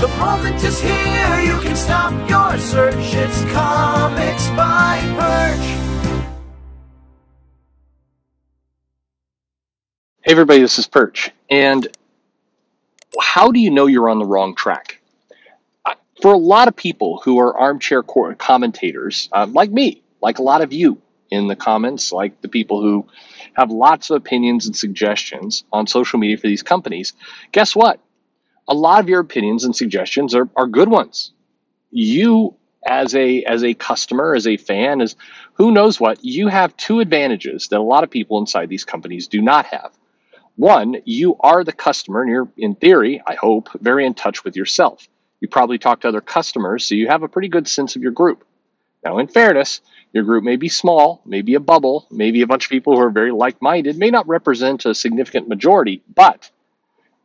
The moment is here, you can stop your search. It's Comics by Perch. Hey everybody, this is Perch. And how do you know you're on the wrong track? For a lot of people who are armchair commentators, uh, like me, like a lot of you in the comments, like the people who have lots of opinions and suggestions on social media for these companies, guess what? A lot of your opinions and suggestions are, are good ones. You as a as a customer, as a fan, as who knows what, you have two advantages that a lot of people inside these companies do not have. One, you are the customer, and you're, in theory, I hope, very in touch with yourself. You probably talk to other customers, so you have a pretty good sense of your group. Now, in fairness, your group may be small, maybe a bubble, maybe a bunch of people who are very like minded, may not represent a significant majority, but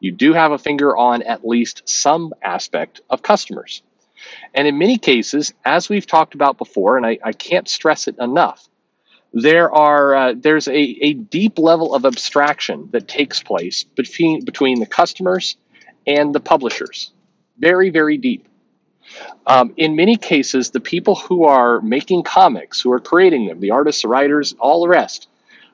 you do have a finger on at least some aspect of customers. And in many cases, as we've talked about before, and I, I can't stress it enough, there are uh, there's a, a deep level of abstraction that takes place between between the customers and the publishers. Very, very deep. Um, in many cases, the people who are making comics, who are creating them, the artists, the writers, all the rest,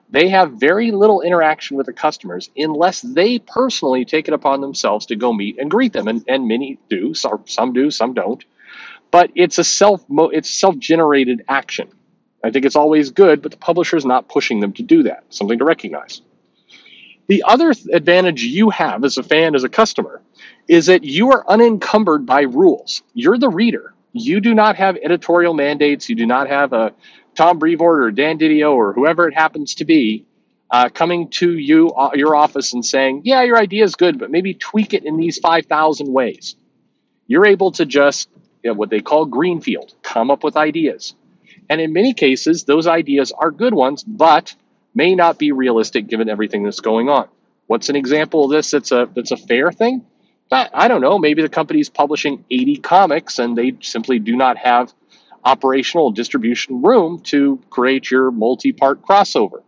they have very little interaction with the customers unless they personally take it upon themselves to go meet and greet them. And, and many do, some, some do, some don't. But it's a self it's self generated action. I think it's always good, but the publisher is not pushing them to do that. Something to recognize. The other th- advantage you have as a fan, as a customer, is that you are unencumbered by rules. You're the reader. You do not have editorial mandates. You do not have a Tom Brevoort or Dan Didio or whoever it happens to be uh, coming to you, uh, your office, and saying, "Yeah, your idea is good, but maybe tweak it in these five thousand ways." You're able to just you know, what they call greenfield, come up with ideas, and in many cases, those ideas are good ones, but may not be realistic given everything that's going on. What's an example of this that's a that's a fair thing? I, I don't know. Maybe the company's publishing 80 comics and they simply do not have operational distribution room to create your multi-part crossover.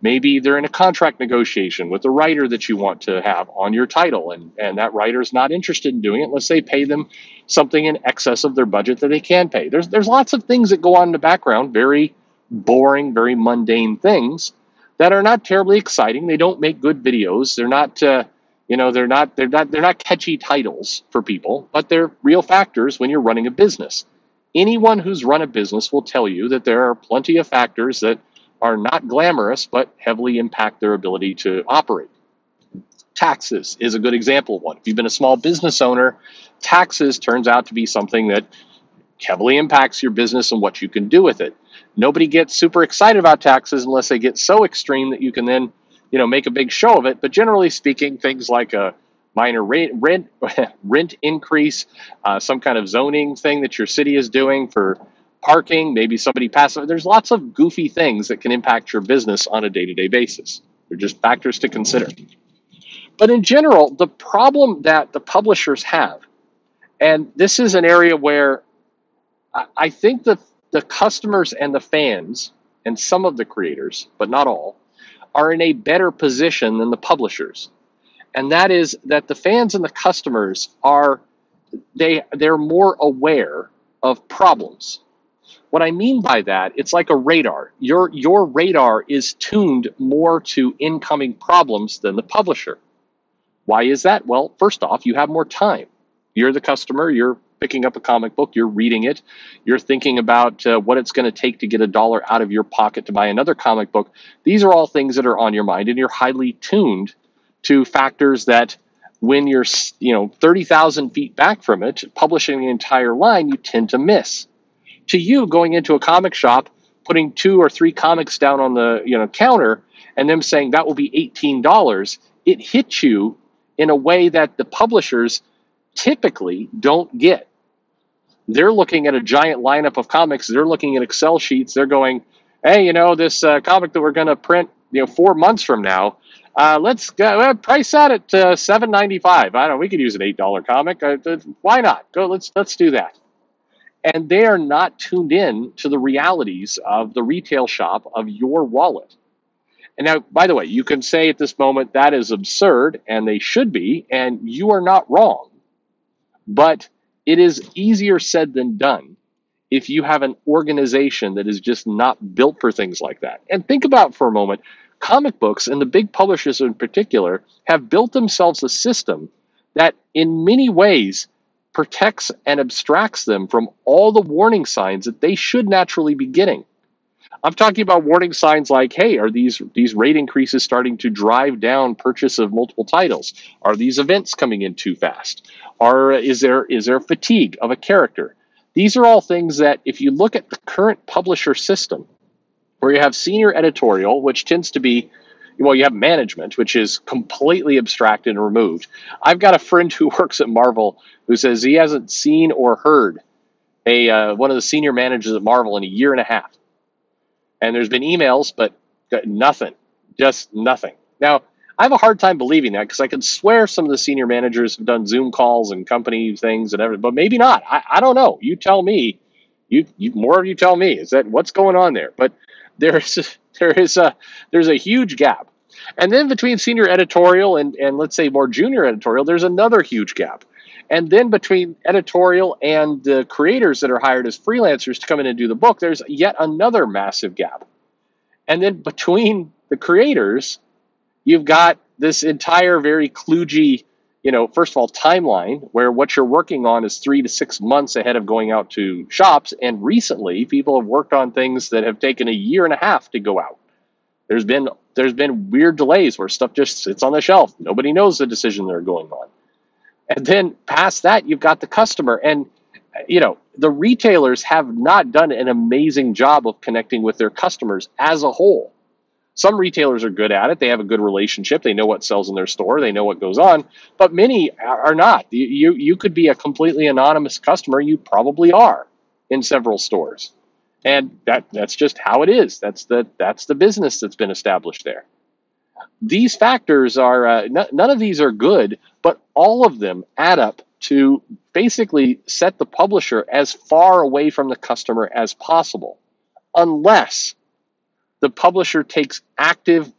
Maybe they're in a contract negotiation with the writer that you want to have on your title, and, and that writer is not interested in doing it unless they pay them something in excess of their budget that they can pay. There's there's lots of things that go on in the background, very boring, very mundane things that are not terribly exciting. They don't make good videos. They're not uh, you know they're not they're not they're not catchy titles for people, but they're real factors when you're running a business. Anyone who's run a business will tell you that there are plenty of factors that are not glamorous but heavily impact their ability to operate. Taxes is a good example of one. If you've been a small business owner, taxes turns out to be something that heavily impacts your business and what you can do with it. Nobody gets super excited about taxes unless they get so extreme that you can then, you know, make a big show of it. But generally speaking, things like a minor rent rent, rent increase, uh, some kind of zoning thing that your city is doing for parking, maybe somebody passes. There's lots of goofy things that can impact your business on a day-to-day basis. They're just factors to consider. But in general, the problem that the publishers have, and this is an area where I I think the the customers and the fans and some of the creators, but not all, are in a better position than the publishers. And that is that the fans and the customers are they they're more aware of problems. What I mean by that, it's like a radar. Your your radar is tuned more to incoming problems than the publisher. Why is that? Well, first off, you have more time. You're the customer, you're picking up a comic book, you're reading it, you're thinking about uh, what it's going to take to get a dollar out of your pocket to buy another comic book. These are all things that are on your mind, and you're highly tuned to factors that when you're you know 30,000 feet back from it, publishing the entire line, you tend to miss. To you, going into a comic shop, putting two or three comics down on the you know counter, and them saying that will be $18, it hits you in a way that the publishers typically don't get. They're looking at a giant lineup of comics. They're looking at Excel sheets. They're going, "Hey, you know this uh, comic that we're going to print, you know, four months from now. Uh, let's go, uh, price that at uh, seven ninety five. I don't. know, We could use an eight dollar comic. Uh, why not? Go. Let's let's do that." And they are not tuned in to the realities of the retail shop of your wallet. And now, by the way, you can say at this moment that is absurd, and they should be, and you are not wrong. But it is easier said than done if you have an organization that is just not built for things like that. And think about for a moment comic books and the big publishers in particular have built themselves a system that, in many ways, protects and abstracts them from all the warning signs that they should naturally be getting. I'm talking about warning signs like, hey, are these these rate increases starting to drive down purchase of multiple titles? Are these events coming in too fast? Are is there is there fatigue of a character? These are all things that if you look at the current publisher system, where you have senior editorial, which tends to be well, you have management, which is completely abstracted and removed. I've got a friend who works at Marvel who says he hasn't seen or heard a uh, one of the senior managers at Marvel in a year and a half and there's been emails, but nothing, just nothing. Now, I have a hard time believing that because I could swear some of the senior managers have done Zoom calls and company things and everything, but maybe not. I, I don't know. You tell me. You, you more of you tell me. Is that what's going on there? But there's there is a there's a huge gap, and then between senior editorial and and let's say more junior editorial, there's another huge gap. And then between editorial and the creators that are hired as freelancers to come in and do the book, there's yet another massive gap. And then between the creators, you've got this entire very kludgy, you know, first of all, timeline where what you're working on is three to six months ahead of going out to shops. And recently, people have worked on things that have taken a year and a half to go out. There's been there's been weird delays where stuff just sits on the shelf. Nobody knows the decision they're going on. And then past that, you've got the customer. And, you know, the retailers have not done an amazing job of connecting with their customers as a whole. Some retailers are good at it. They have a good relationship. They know what sells in their store. They know what goes on. But many are not. You, you could be a completely anonymous customer. You probably are in several stores. And that, that's just how it is. That's the, that's the business that's been established there these factors are uh, n- none of these are good, but all of them add up to basically set the publisher as far away from the customer as possible, unless the publisher takes active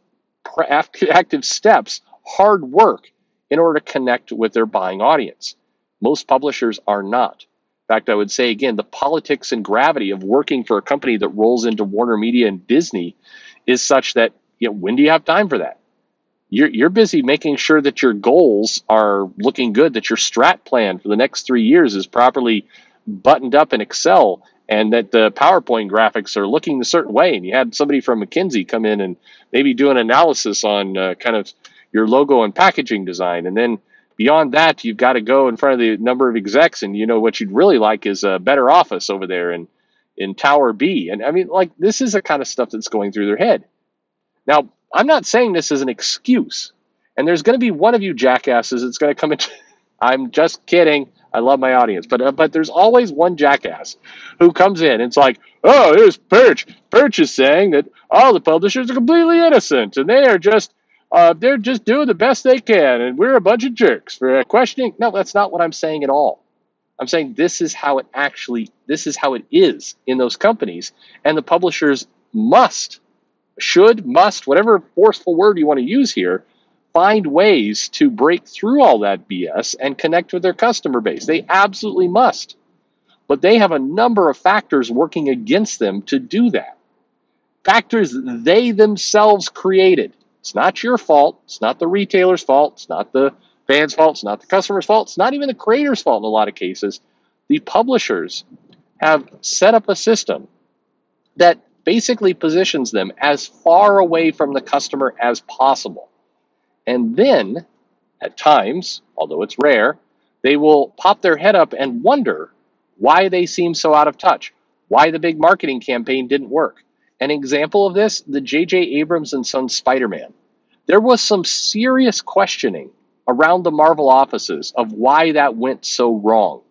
active steps, hard work in order to connect with their buying audience. Most publishers are not. In fact, I would say again, the politics and gravity of working for a company that rolls into Warner Media and Disney is such that you know, when do you have time for that? you're, you're busy making sure that your goals are looking good, that your strat plan for the next three years is properly buttoned up in Excel, and that the PowerPoint graphics are looking a certain way. And you had somebody from McKinsey come in and maybe do an analysis on uh, kind of your logo and packaging design. And then beyond that, you've got to go in front of the number of execs, and you know what you'd really like is a better office over there in in Tower B. And I mean, like this is the kind of stuff that's going through their head. Now, I'm not saying this is an excuse. And there's going to be one of you jackasses that's going to come in. I'm just kidding. I love my audience, but uh, but there's always one jackass who comes in and it's like, oh, here's Perch. Perch is saying that all the publishers are completely innocent and they are just uh, they're just doing the best they can, and we're a bunch of jerks for questioning. No, that's not what I'm saying at all. I'm saying this is how it actually this is how it is in those companies, and the publishers must should, must, whatever forceful word you want to use here, find ways to break through all that BS and connect with their customer base. They absolutely must. But they have a number of factors working against them to do that. Factors they themselves created. It's not your fault. It's not the retailer's fault. It's not the fans' fault. It's not the customer's fault. It's not even the creator's fault in a lot of cases. The publishers have set up a system that basically positions them as far away from the customer as possible. And then, at times, although it's rare, they will pop their head up and wonder why they seem so out of touch, why the big marketing campaign didn't work. An example of this the J.J. Abrams and Sons Spider Man. There was some serious questioning around the Marvel offices of why that went so wrong,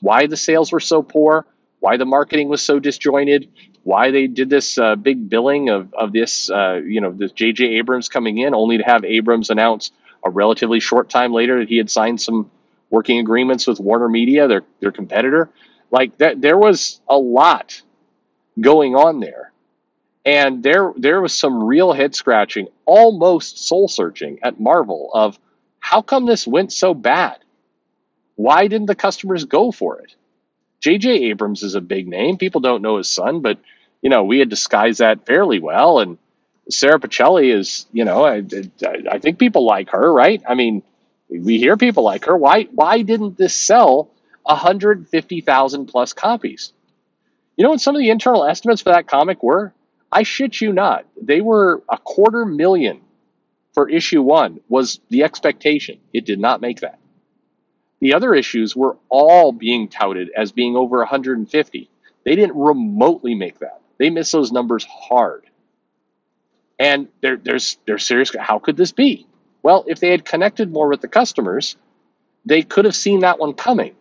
why the sales were so poor, why the marketing was so disjointed, why they did this uh, big billing of, of this, uh, you know, this J.J. Abrams coming in, only to have Abrams announce a relatively short time later that he had signed some working agreements with Warner Media, their their competitor. Like that, there was a lot going on there, and there there was some real head scratching, almost soul searching at Marvel of how come this went so bad. Why didn't the customers go for it? J.J. Abrams is a big name. People don't know his son, but you know we had disguised that fairly well. And Sara Pichelli is, you know, I, I think people like her, right? I mean, we hear people like her. Why why didn't this sell 150,000 plus copies? You know what some of the internal estimates for that comic were? I shit you not. They were a quarter million for issue one was the expectation. It did not make that. The other issues were all being touted as being over 150. They didn't remotely make that. They missed those numbers hard. And there, there's there's serious. How could this be? Well, if they had connected more with the customers, they could have seen that one coming.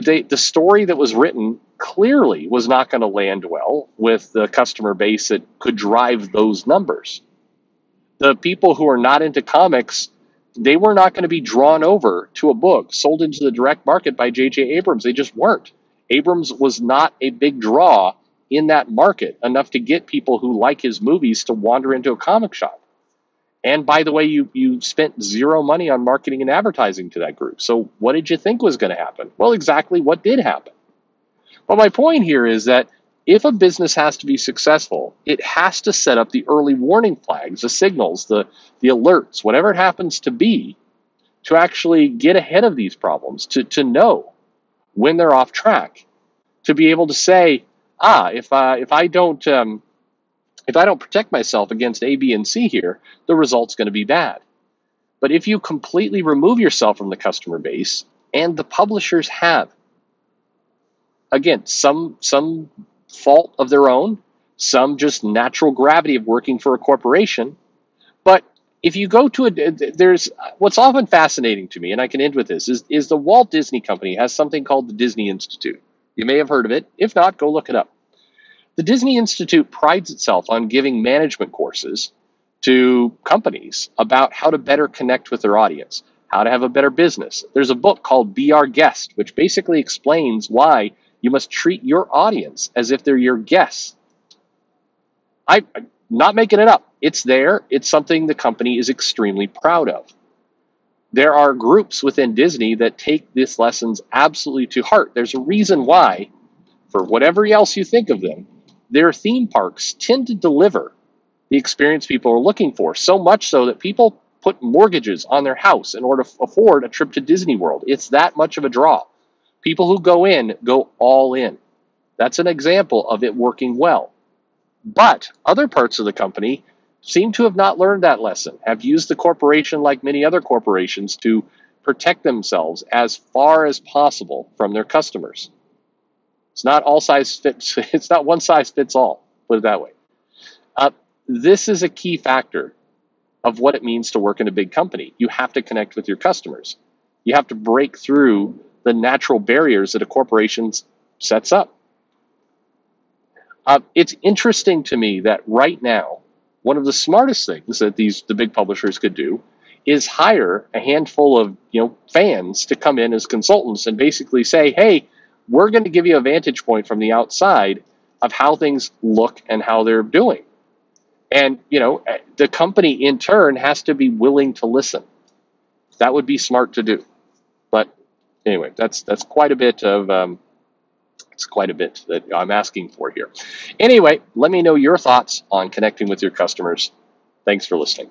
They, the story that was written clearly was not going to land well with the customer base that could drive those numbers. The people who are not into comics, they were not going to be drawn over to a book sold into the direct market by J.J. Abrams. They just weren't. Abrams was not a big draw in that market enough to get people who like his movies to wander into a comic shop. And by the way, you, you spent zero money on marketing and advertising to that group. So what did you think was going to happen? Well, exactly what did happen. But my point here is that if a business has to be successful, it has to set up the early warning flags, the signals, the, the alerts, whatever it happens to be, to actually get ahead of these problems, to, to know when they're off track, to be able to say, ah, if, uh, if I don't um, if I don't protect myself against A, B, and C here, the result's going to be bad. But if you completely remove yourself from the customer base, and the publishers have, again, some some fault of their own, some just natural gravity of working for a corporation. But if you go to a, there's what's often fascinating to me, and I can end with this, is, is the Walt Disney Company has something called the Disney Institute. You may have heard of it. If not, go look it up. The Disney Institute prides itself on giving management courses to companies about how to better connect with their audience, how to have a better business. There's a book called Be Our Guest, which basically explains why you must treat your audience as if they're your guests. I, am not making it up. It's there. It's something the company is extremely proud of. There are groups within Disney that take these lessons absolutely to heart. There's a reason why, for whatever else you think of them, their theme parks tend to deliver the experience people are looking for, so much so that people put mortgages on their house in order to afford a trip to Disney World. It's that much of a draw. People who go in go all in. That's an example of it working well. But other parts of the company seem to have not learned that lesson, have used the corporation like many other corporations to protect themselves as far as possible from their customers. It's not all size fits, it's not one size fits all, put it that way. Uh, this is a key factor of what it means to work in a big company. You have to connect with your customers. You have to break through the natural barriers that a corporation sets up. Uh, it's interesting to me that right now, one of the smartest things that these the big publishers could do is hire a handful of you know fans to come in as consultants and basically say, "Hey, we're going to give you a vantage point from the outside of how things look and how they're doing." And you know, the company in turn has to be willing to listen. That would be smart to do. But anyway, that's that's quite a bit of um, it's quite a bit that I'm asking for here. Anyway, let me know your thoughts on connecting with your customers. Thanks for listening.